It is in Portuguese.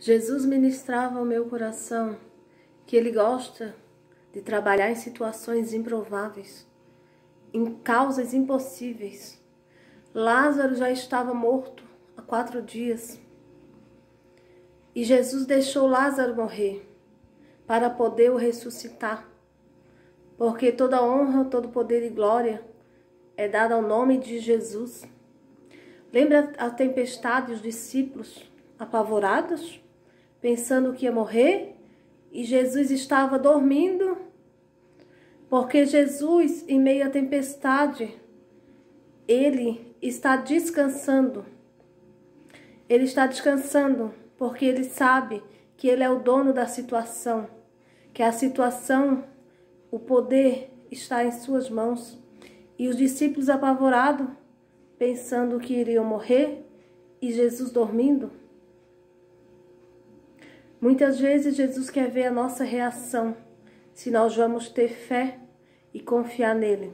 Jesus ministrava ao meu coração que Ele gosta de trabalhar em situações improváveis, em causas impossíveis. Lázaro já estava morto há quatro dias e Jesus deixou Lázaro morrer para poder o ressuscitar, porque toda honra, todo poder e glória é dada ao nome de Jesus. Lembra a tempestade, os discípulos apavorados? Pensando que ia morrer e Jesus estava dormindo, porque Jesus, em meio à tempestade, ele está descansando. Ele está descansando porque ele sabe que ele é o dono da situação, que a situação, o poder está em suas mãos. E os discípulos apavorados, pensando que iriam morrer, e Jesus dormindo, Muitas vezes Jesus quer ver a nossa reação, se nós vamos ter fé e confiar nele.